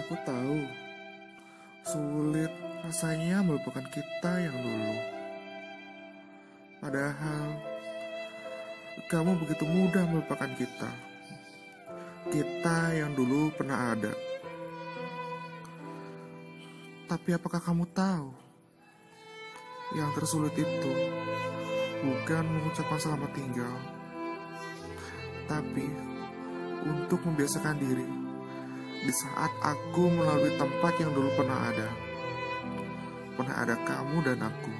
Aku tahu sulit rasanya melupakan kita yang dulu. Padahal kamu begitu mudah melupakan kita. Kita yang dulu pernah ada. Tapi apakah kamu tahu yang tersulit itu bukan mengucapkan selamat tinggal, tapi untuk membiasakan diri di saat aku melalui tempat yang dulu pernah ada. Pernah ada kamu dan aku.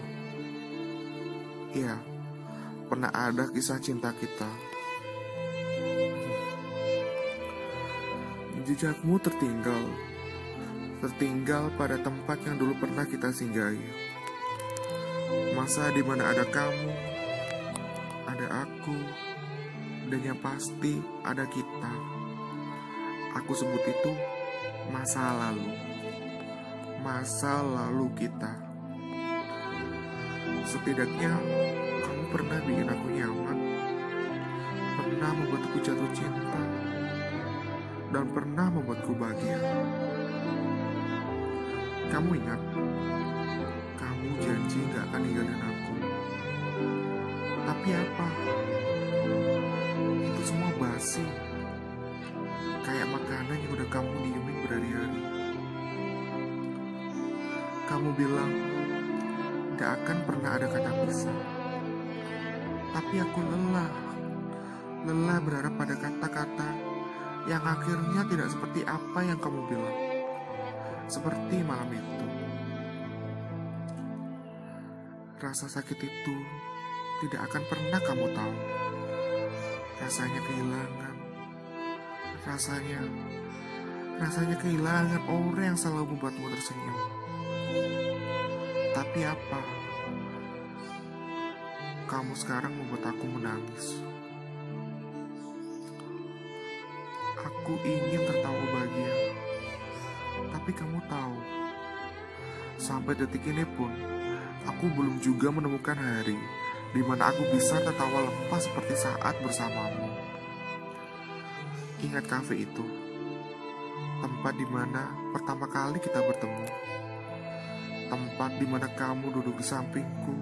Iya, pernah ada kisah cinta kita. Jejakmu tertinggal, tertinggal pada tempat yang dulu pernah kita singgahi. Masa di mana ada kamu, ada aku, dan yang pasti ada kita. Aku sebut itu masa lalu. Masa lalu kita. Setidaknya kamu pernah bikin aku nyaman. Pernah membuatku jatuh cinta. Dan pernah membuatku bahagia. Kamu ingat? Kamu janji gak akan ninggalin aku. Tapi apa? Kamu bilang gak akan pernah ada kata pisah. Tapi aku lelah. Lelah berharap pada kata-kata yang akhirnya tidak seperti apa yang kamu bilang. Seperti malam itu. Rasa sakit itu tidak akan pernah kamu tahu. Rasanya kehilangan Rasanya, rasanya kehilangan orang yang selalu membuatmu tersenyum. Tapi apa? Kamu sekarang membuat aku menangis. Aku ingin tertawa bahagia. Tapi kamu tahu, sampai detik ini pun, aku belum juga menemukan hari di mana aku bisa tertawa lepas seperti saat bersamamu. Ingat kafe itu, tempat di mana pertama kali kita bertemu, tempat di mana kamu duduk di sampingku,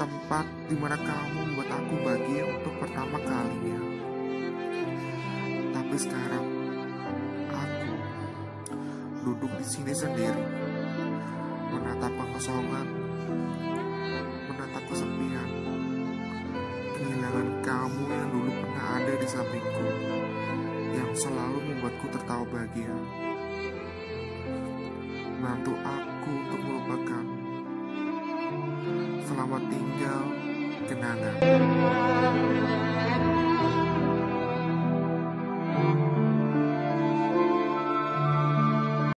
tempat di mana kamu membuat aku bahagia untuk pertama kalinya. Tapi sekarang, aku duduk di sini sendiri, menatap kekosongan, menatap kesepian, kehilangan kamu yang dulu pernah ada di sampingku yang selalu membuatku tertawa bahagia. Bantu aku untuk melupakan. Selamat tinggal, kenangan.